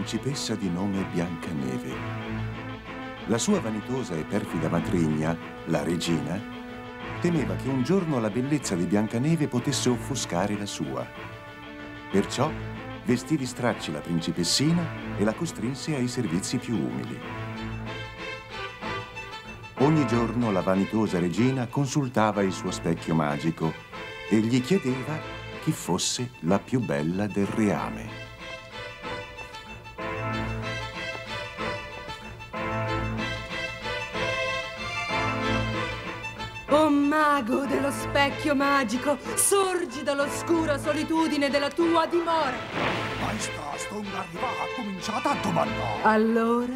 principessa di nome Biancaneve. La sua vanitosa e perfida matrigna, la regina, temeva che un giorno la bellezza di Biancaneve potesse offuscare la sua. Perciò vestì di stracci la principessina e la costrinse ai servizi più umili. Ogni giorno la vanitosa regina consultava il suo specchio magico e gli chiedeva chi fosse la più bella del reame. Mago dello specchio magico, sorgi dall'oscura solitudine della tua dimora. Maestà, sto arrivata, ha cominciato a domandare. Allora,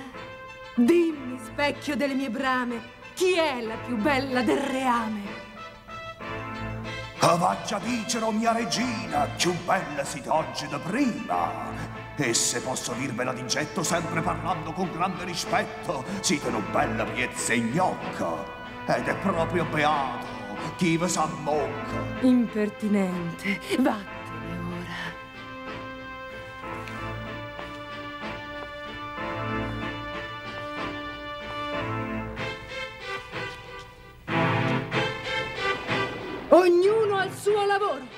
dimmi, specchio delle mie brame, chi è la più bella del reame? Avaggia dicero, mia regina, più bella siete oggi da prima. E se posso dirvela di getto, sempre parlando con grande rispetto, siete una bella piezza gnocca. Ed è proprio beato chi vi s'ammocca. Impertinente, vattene ora. Ognuno al suo lavoro.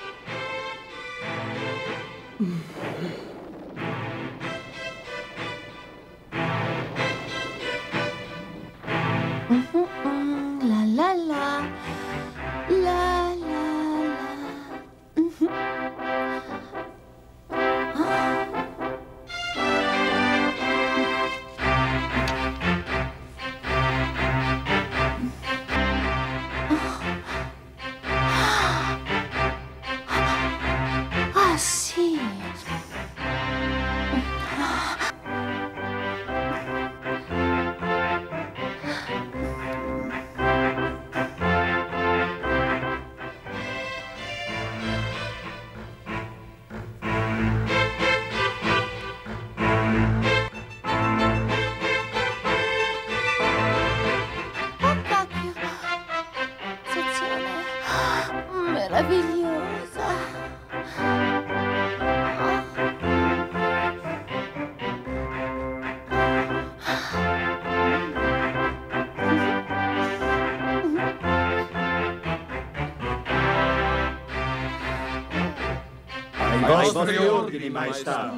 Vostri ordini, maestà.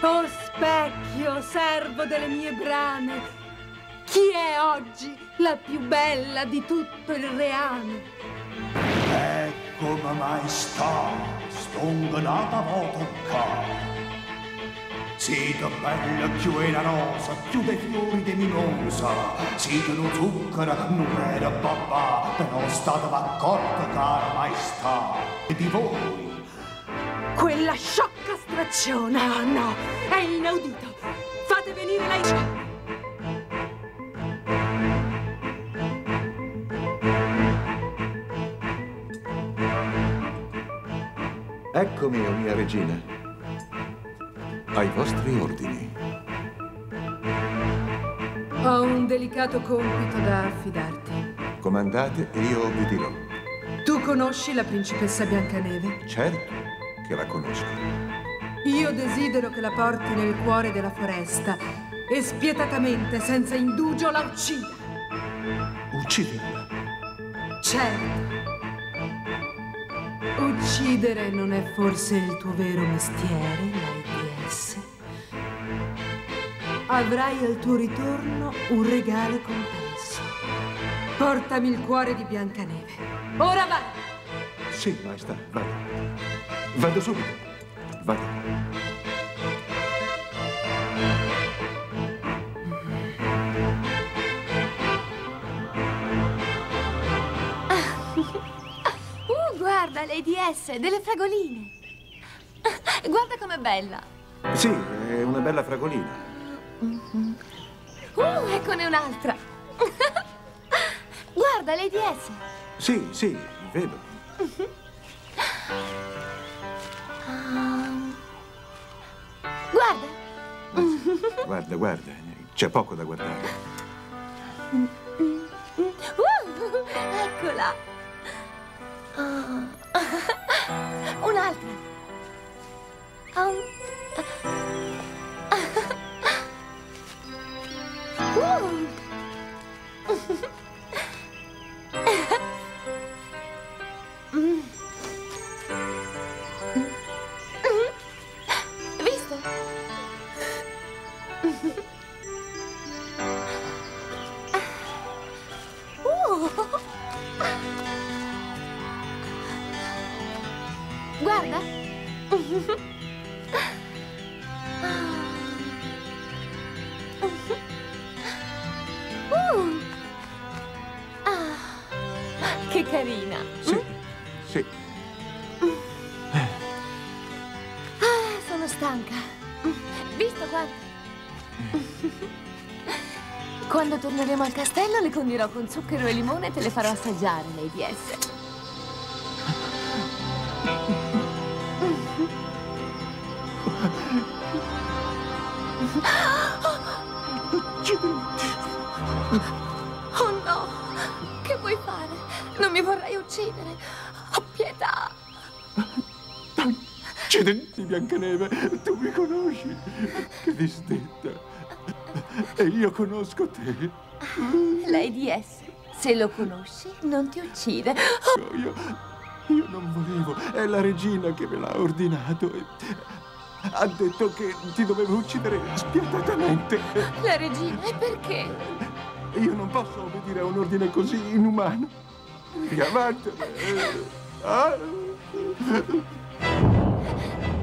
Oh specchio, servo delle mie brame, chi è oggi la più bella di tutto il reame? Ecco, ma maestà, stonganata vo bella più è la rosa, più dei fiori di mimosa. Siete lo zucchero, non era babà, però state accorta, cara maestà, di voi. Quella sciocca stracciona, no, è inaudito. Fate venire lei. Eccomi, o mia regina. Ai vostri ordini. Ho un delicato compito da affidarti. Comandate e io obbedirò. Tu conosci la principessa Biancaneve? Certo che la conosco. Io desidero che la porti nel cuore della foresta e spietatamente, senza indugio, la uccida. Ucciderla. Certo. Uccidere non è forse il tuo vero mestiere, l'AIDS? Avrai al tuo ritorno un regalo compenso. Portami il cuore di Biancaneve. Ora vai! Sì, maestà, vado. Vado subito. Vado. Uh, guarda, Lady S, delle fragoline. Guarda com'è bella. Sì, è una bella fragolina. Uh, eccone un'altra. Guarda, Lady S. Sì, sì, vedo. Guarda. Guarda, guarda, c'è poco da guardare. Uh, eccola. Un'altra. Um. Uh. Mm. Visto? Uh. Guarda. Le condirò con zucchero e limone e te le farò assaggiare, Lady S. Oh no! Che vuoi fare? Non mi vorrai uccidere! Ho pietà! Accidenti, Biancaneve, tu mi conosci. Che disdetta. E io conosco te. Lady S, se lo conosci, non ti uccide. Io, io non volevo. È la regina che me l'ha ordinato. Ha detto che ti dovevo uccidere spietatamente. La regina, e perché? Io non posso obbedire a un ordine così inumano. Via avanti. Ah.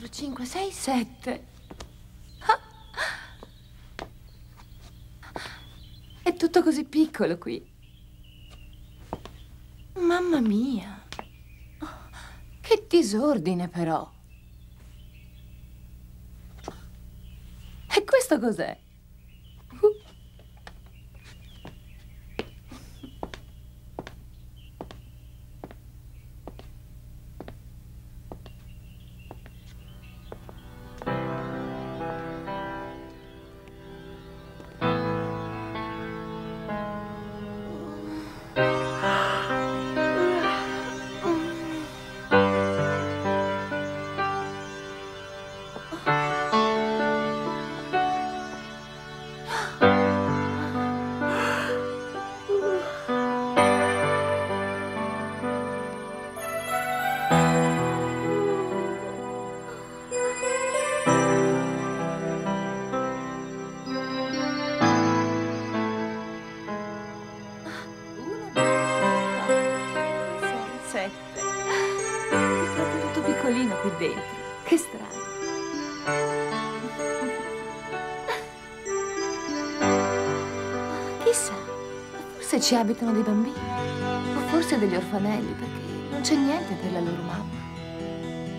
4, 5, 6, 7. È tutto così piccolo qui. Mamma mia. Che disordine però. E questo cos'è? Chissà, forse ci abitano dei bambini. O forse degli orfanelli, perché non c'è niente per la loro mamma.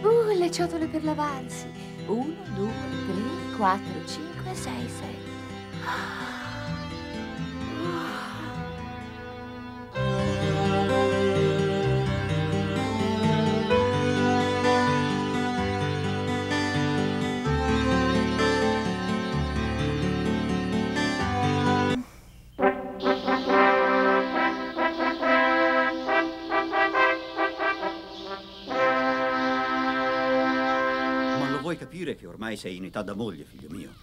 Uh, le ciotole per lavarsi. Uno, due, tre, quattro, cinque, sei, sei. Ormai sei in età da moglie, figlio mio?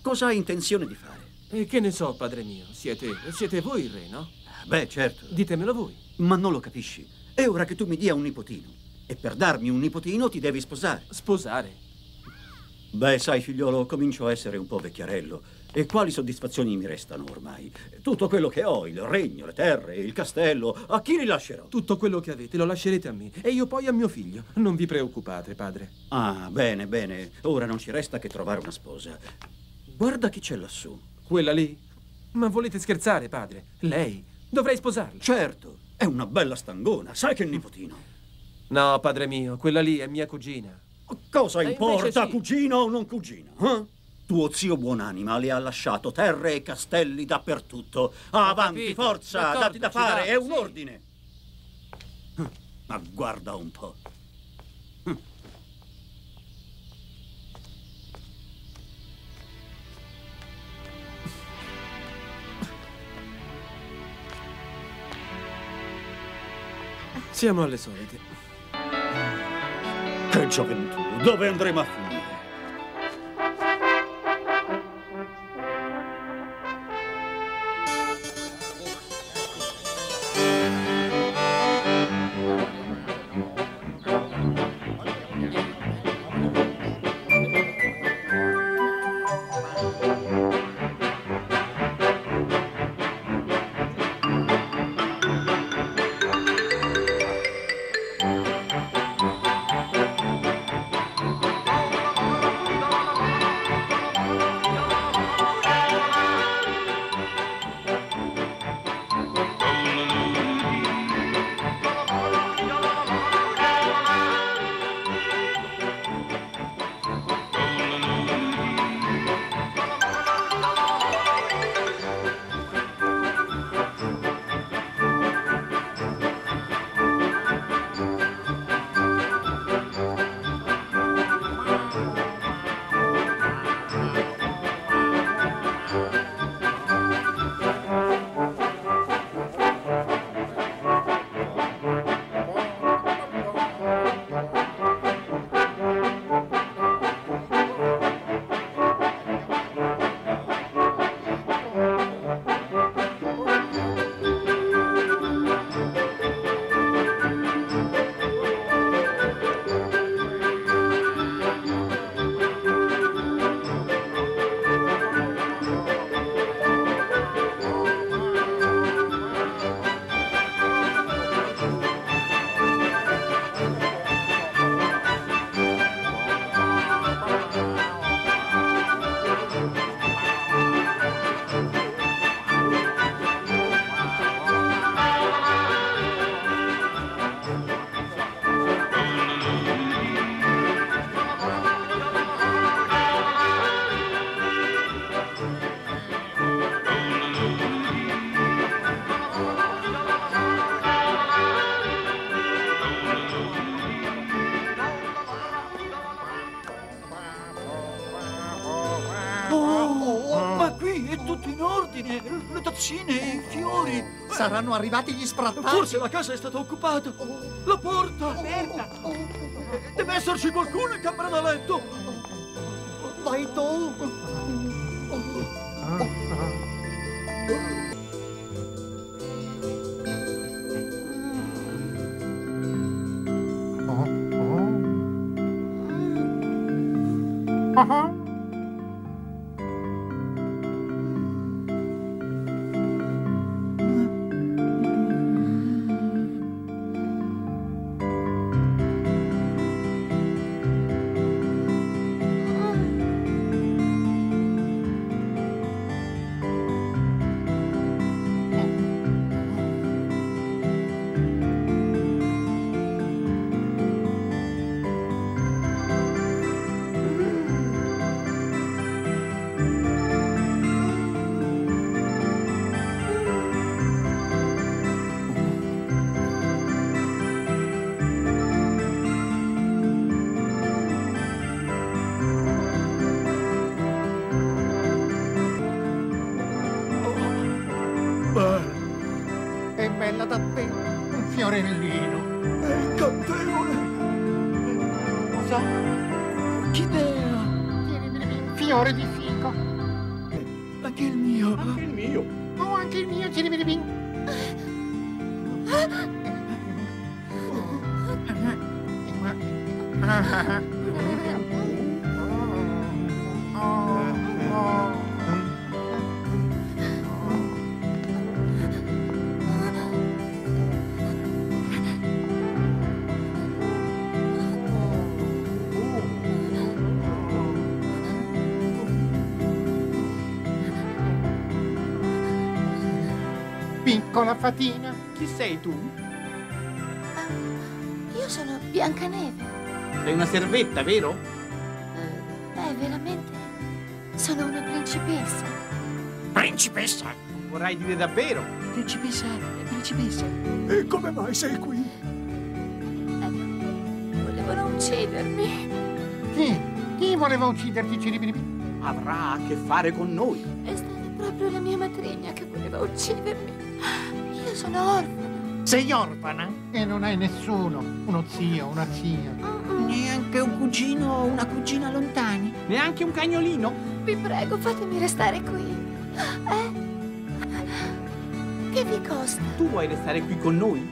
Cosa hai intenzione di fare? E che ne so, padre mio? Siete, siete voi il re, no? Beh, certo. Ditemelo voi. Ma non lo capisci. È ora che tu mi dia un nipotino. E per darmi un nipotino ti devi sposare. Sposare? Beh, sai, figliolo, comincio a essere un po' vecchiarello. E quali soddisfazioni mi restano ormai? Tutto quello che ho, il regno, le terre, il castello, a chi li lascerò? Tutto quello che avete lo lascerete a me e io poi a mio figlio. Non vi preoccupate, padre. Ah, bene, bene. Ora non ci resta che trovare una sposa. Guarda chi c'è lassù. Quella lì? Ma volete scherzare, padre? Lei? Dovrei sposarla. Certo, è una bella stangona. Sai che nipotino? No, padre mio, quella lì è mia cugina. Cosa E importa, sì. cugina o non cugina? eh? Tuo zio buonanima le ha lasciato terre e castelli dappertutto. Avanti, capito. forza, dati da fare, è un sì. ordine. Hm, Ma guarda un po'. Hm. Siamo alle solite. Che gioventù, dove andremo a finire? Saranno arrivati gli sprattati. Forse la casa è stata occupata. La porta. Deve esserci qualcuno in camera da letto. Vai tu. Un Piccola fatina, chi sei tu? Io sono Biancaneve. Sei una servetta, vero? Beh, veramente. Sono una principessa. Principessa? Vorrai dire davvero? Principessa, principessa. E come mai sei qui? Volevano uccidermi. Chi? Chi voleva ucciderti, ciribiribi? Avrà a che fare con noi. È stata proprio la mia matrigna che voleva uccidermi. Sono orfana. Sei orfana? E non hai nessuno. Uno zio, una zia. Neanche un cugino o una cugina lontani? Neanche un cagnolino? Vi prego, fatemi restare qui. Eh? Che vi costa? Tu vuoi restare qui con noi?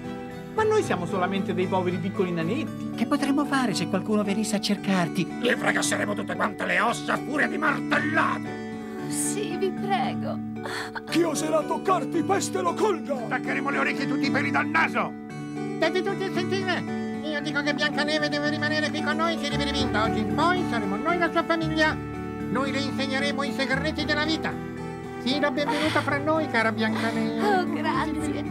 Ma noi siamo solamente dei poveri piccoli nanetti. Che potremmo fare se qualcuno venisse a cercarti? Le fracasseremo tutte quante le ossa a furia di martellate. Sì, vi prego. Chi oserà toccarti, peste lo colga! Staccheremo le orecchie e tutti i peli dal naso! State tutti a sentire? Io dico che Biancaneve deve rimanere qui con noi, ciribiribin. Da oggi in poi saremo noi la sua famiglia. Noi le insegneremo i segreti della vita. Sì, la benvenuta fra noi, cara Biancaneve. Oh, grazie.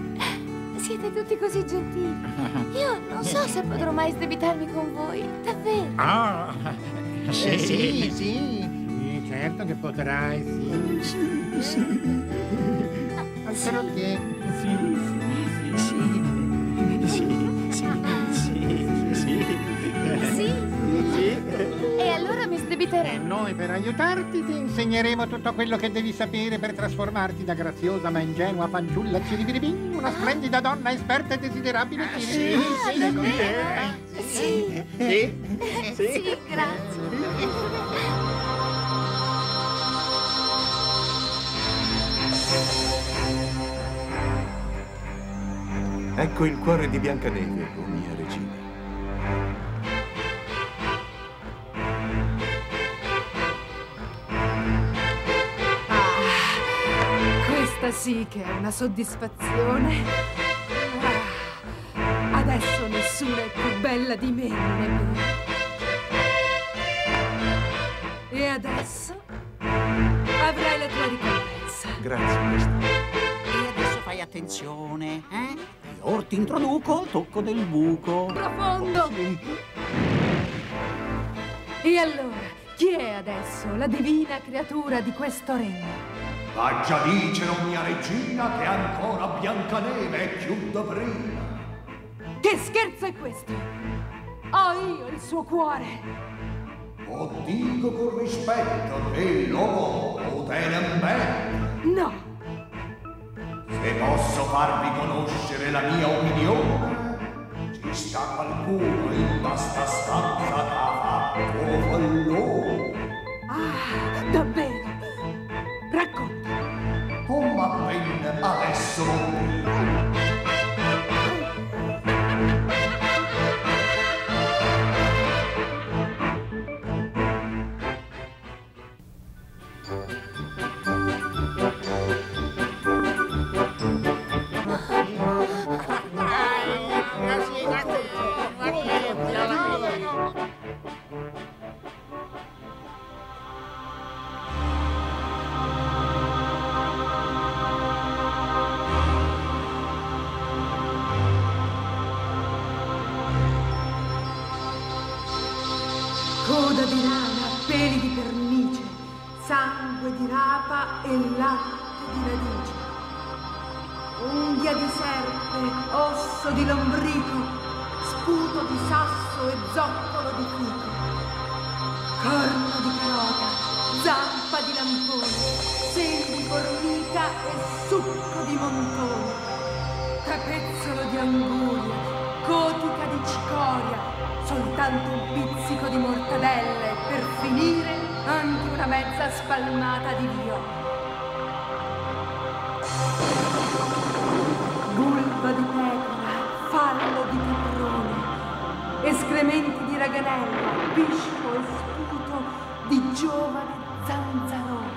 Siete tutti così gentili. Io non so se potrò mai sdebitarmi con voi. Davvero. Ah, sì, Eh, sì, sì. Sì, certo che potrai, sì. sì, sì. Altro che... Sì, sì, sì. Sì, sì, sì, sì. Sì? E allora mi E sdebiteremo. noi per aiutarti ti insegneremo tutto quello che devi sapere per trasformarti da graziosa ma ingenua fanciulla ciribiribin, una splendida donna esperta e desiderabile ciribiribin. Ah, davvero? Sì. Sì. Sì, grazie. Ecco il cuore di Biancaneve, o mia regina. Questa sì che è una soddisfazione. Ah, adesso nessuna è più bella di me, non è vero? E adesso avrai la tua ricompensa. Grazie, maestà. E adesso fai attenzione, eh? Io ti introduco il tocco del buco. Profondo! E allora, chi è adesso la divina creatura di questo regno? Ma già dicero, mia regina, che ancora Biancaneve è più prima. Che scherzo è questo? Ho io il suo cuore. O dico con rispetto che lo o tenem bene. No, Se posso farvi conoscere la mia opinione, ci sta qualcuno in questa stanza che ha fatto fallone. ah, davvero. Racconta. Come avvenne adesso di rana, peli di pernice, sangue di rapa e latte di radice. Unghia di serpe, osso di lombrico, sputo di sasso e zoccolo di fico. Corno di carota, zampa di lampone, seno di formica e succo di montone. Capezzo di anguria, gotica di cicoria, soltanto un pizzico di mortadelle, per finire anche una mezza spalmata di viola. Vulva di pecora, fallo di caprone, escrementi di raganella, piscio e sputo di giovane zanzarone.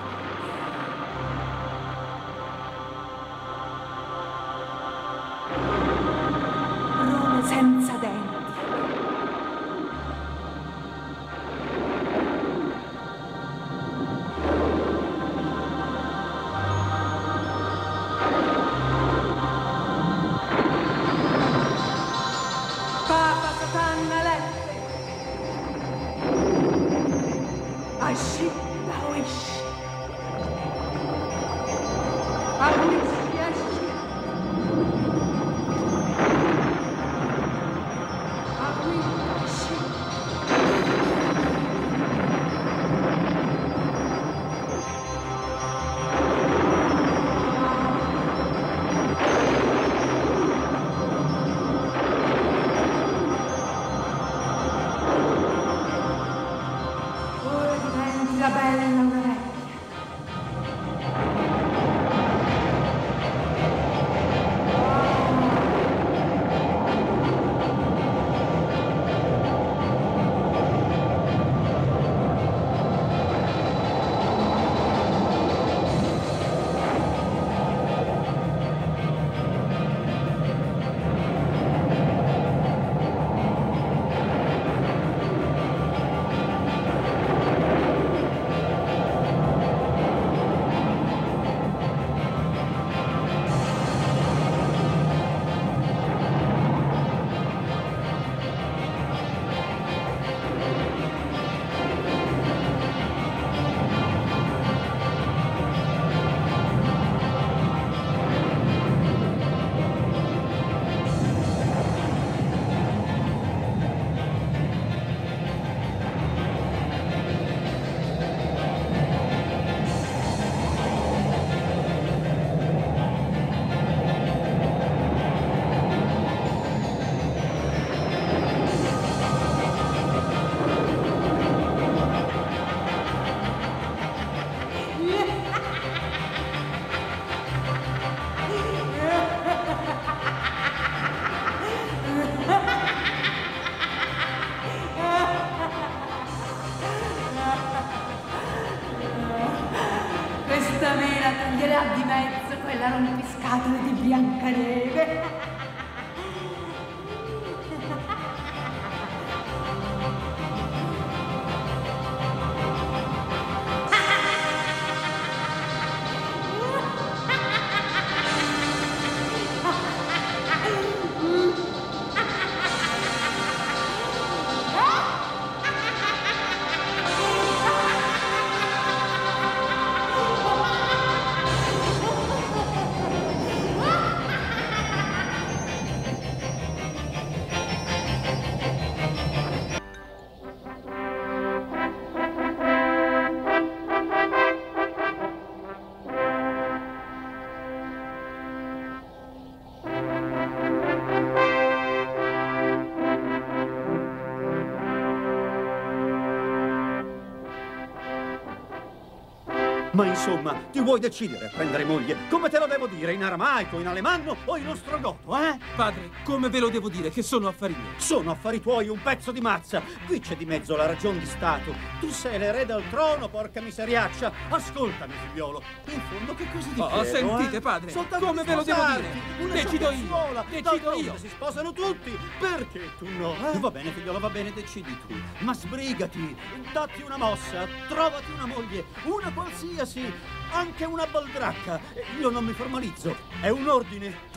Ma insomma, ti vuoi decidere a prendere moglie? Come te lo devo dire? In aramaico, in alemanno o in ostrogoto, eh? Padre, come ve lo devo dire che sono affari miei? Sono affari tuoi un pezzo di mazza. Qui c'è di mezzo la ragion di Stato. Tu sei l'erede al trono, porca miseriaccia. Ascoltami, figliolo. In fondo che cosa ti Oh, chiedo, sentite, eh? padre, Soltanto come ve lo devo dire? Una Decido io, decido io. si sposano tutti. Perché tu no? eh? Va bene, figliolo, va bene, decidi tu. Ma sbrigati, datti una mossa, trovati una moglie, una qualsiasi, anche una baldracca. Io non mi formalizzo, è un ordine.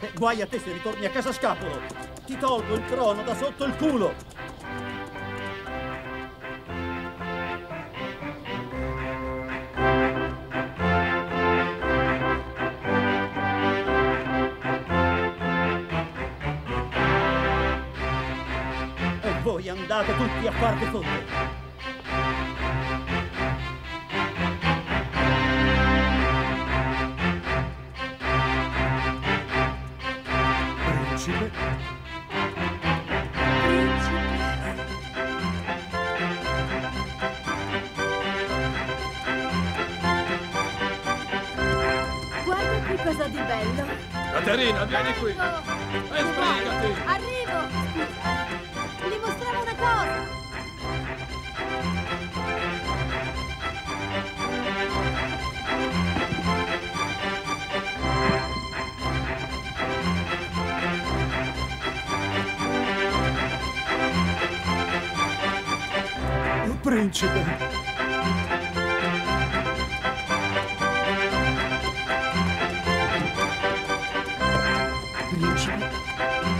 Eh, Guai a te se ritorni a casa scapolo. Ti tolgo il trono da sotto il culo. E voi andate tutti a far di Principe?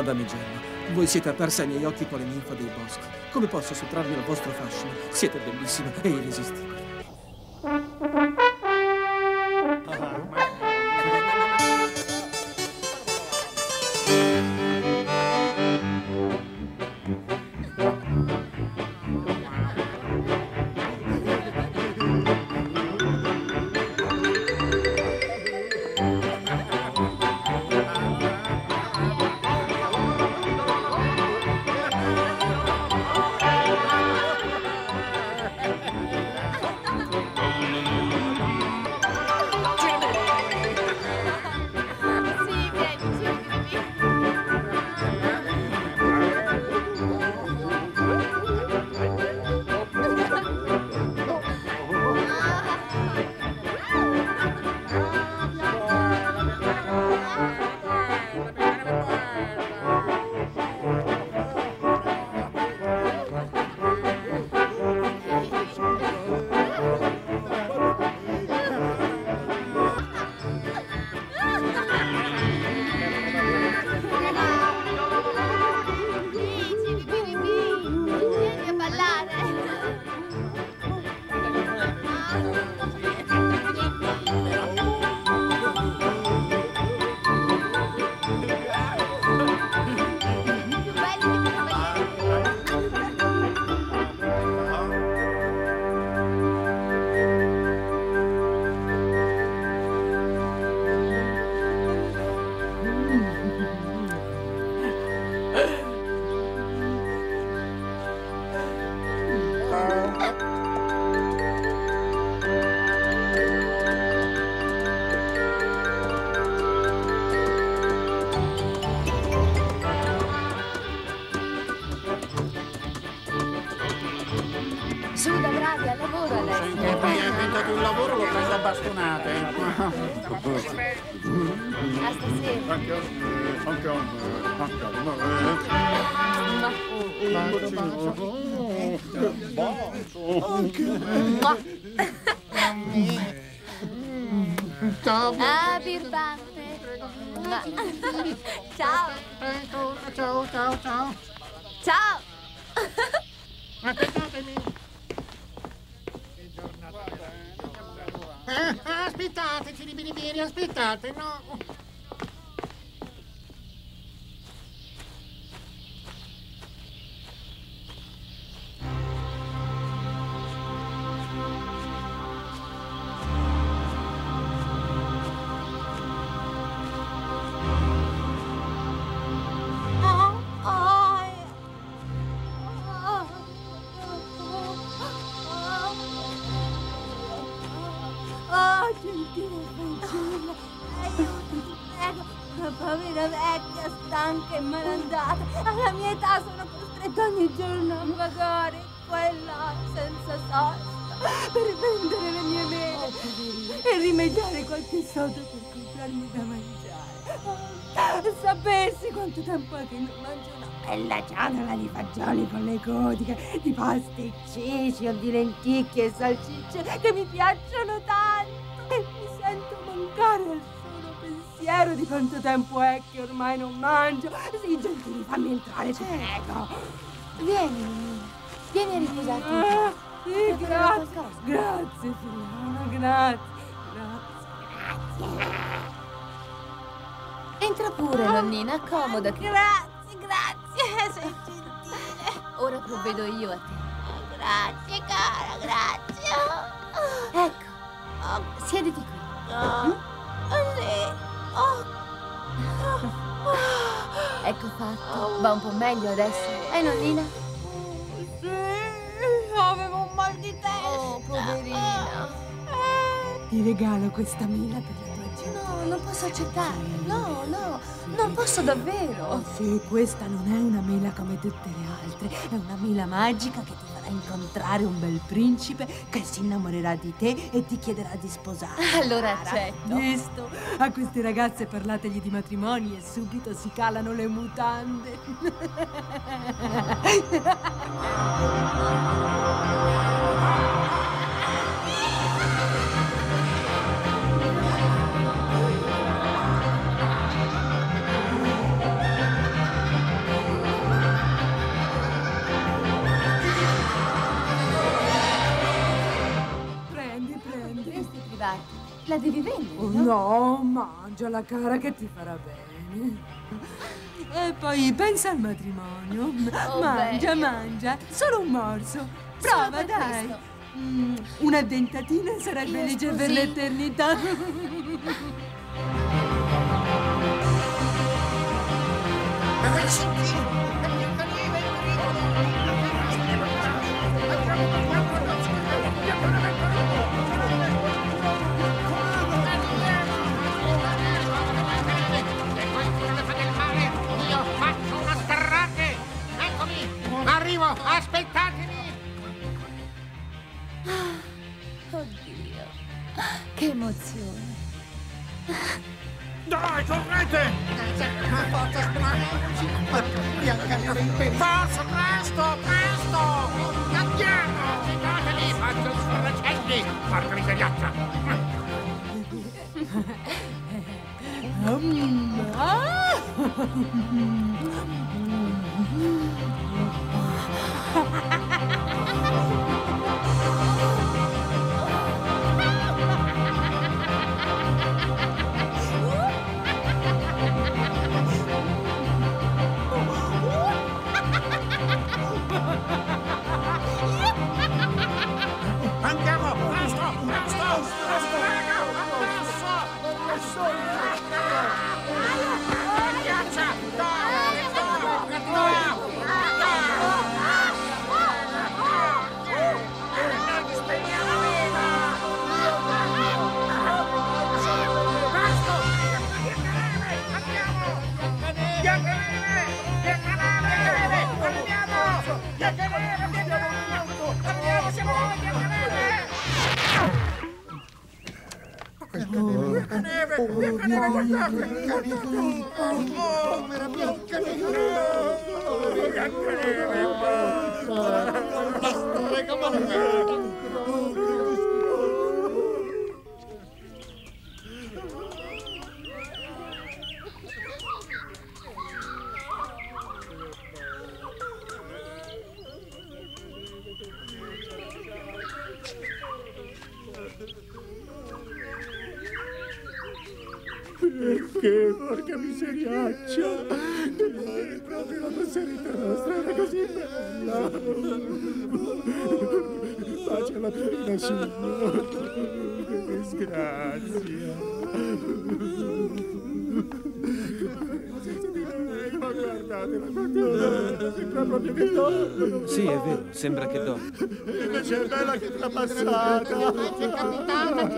Madame Gemma, voi siete apparsa ai miei occhi quale ninfa dei boschi. Come posso sottrarmi al vostro fascino? Siete bellissima e irresistibile. Inventato un lavoro lo prendi a bastonate. Ciao. Ah, birbante. Ciao. Ciao, ciao, ciao. Ciao. Aspettatemi. Aspettate, ciribiribiri, aspettate, no. Rimediare qualche soldo per comprarmi da mangiare. Oh, sapessi quanto tempo è che non mangio una bella ciotola di fagioli con le codiche, di pasticcici o di lenticchie e salsicce che mi piacciono tanto e mi sento mancare al solo pensiero di quanto tempo è che ormai non mangio. Sì, gentili, fammi entrare, ti prego. Vieni. Vieni a riposarti. Ah, sì, grazie. Grazie, figliona, grazie. Entra pure, nonnina, accomodati. Grazie, grazie, sei gentile. Ora provvedo io a te. Grazie, cara, grazie. Ecco, siediti qui. Oh, sì. Oh, Ecco fatto. Va un po' meglio adesso. Eh, nonnina? sì, avevo un mal di testa. Oh, poverina. Eh, Ti regalo questa mela per la. No, non posso accettarla. No, no, non posso davvero. Oh, sì, questa non è una mela come tutte le altre, è una mela magica che ti farà incontrare un bel principe che si innamorerà di te e ti chiederà di sposare. Allora accetto. Visto? A queste ragazze parlategli di matrimoni e subito si calano le mutande. La devi vendere, Oh, no? no, mangiala cara che ti farà bene. E poi pensa al matrimonio. Oh, mangia, bene. mangia. Solo un morso. Prova, dai. Mm, una dentatina Io felice per l'eternità. Che emozione. Dai, correte! Forza! Biancaneve in pericolo! Forza, presto, presto! Andiamo! Fidatevi, faccio sfracelli! Porca miseriaccia! Mm, Presto! Presto! Presto! Ghiaccia! Oh, Come on. Perché, porca miseriaccia! È proprio la passeretta nostra, era così bella! Pace alla pianina signore! Che disgrazia! Ma guardatela, guardatela! Sembra proprio che dormono! Sì, è vero, sembra che dorma. Invece è bella che trapassata! C'è capitata!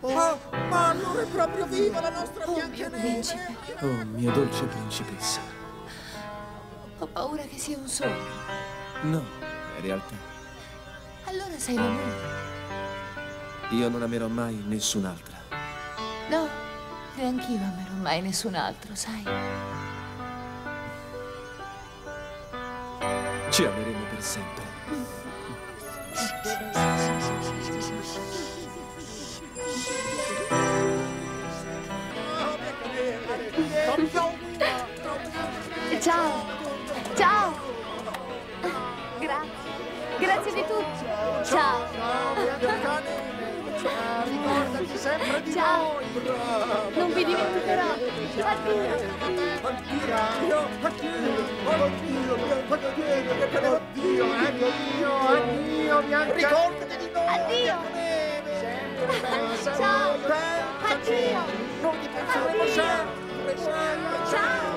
Oh, ma non è proprio viva la nostra oh, Biancaneve! Mio oh, mia dolce principessa. Ho paura che sia un sogno. No, è realtà. Allora sei l'amore. Io non amerò mai nessun'altra. No, neanch'io amerò mai nessun altro, sai? Ci ameremo per sempre. Ciao! Ciao! Grazie. Grazie di tutto. Ciao. Ricordati sempre di Ciao. noi! Non vi dimenticherò. Addio. Addio! Addio! Addio! Addio! Bianca! Ricordati di noi! Addio. Sempre pensa a Ciao. noi, pensa a Addio. noi. Noi ti Addio. sempre! sempre. Ciao.